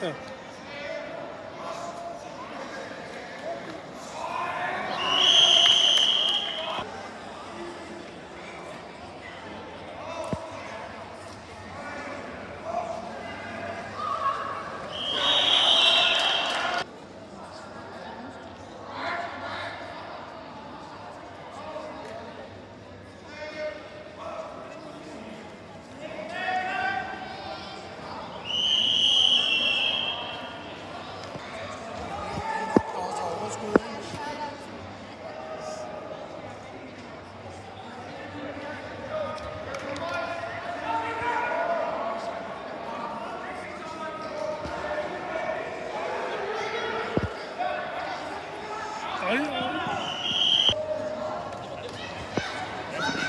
哼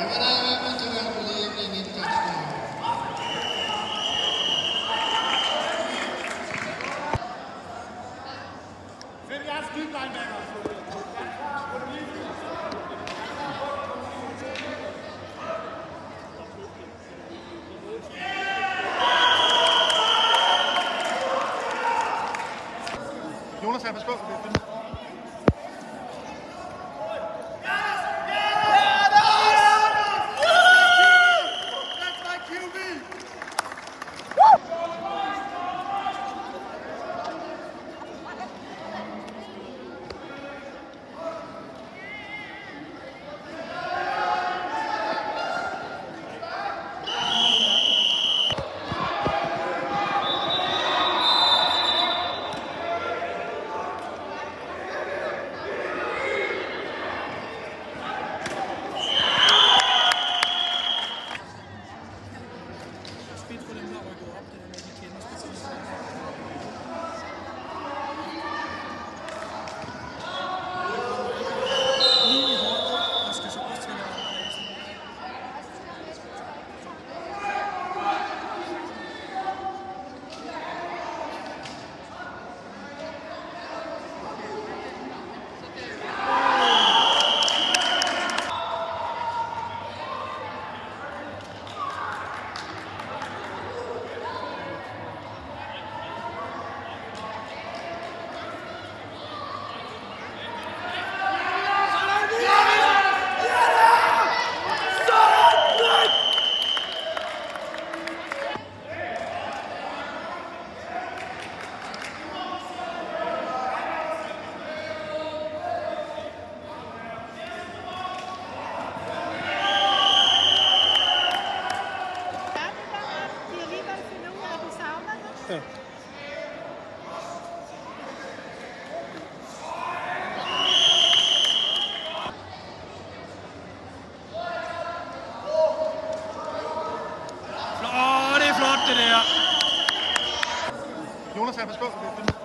Have an eye to and believe in it. Stefan Spock.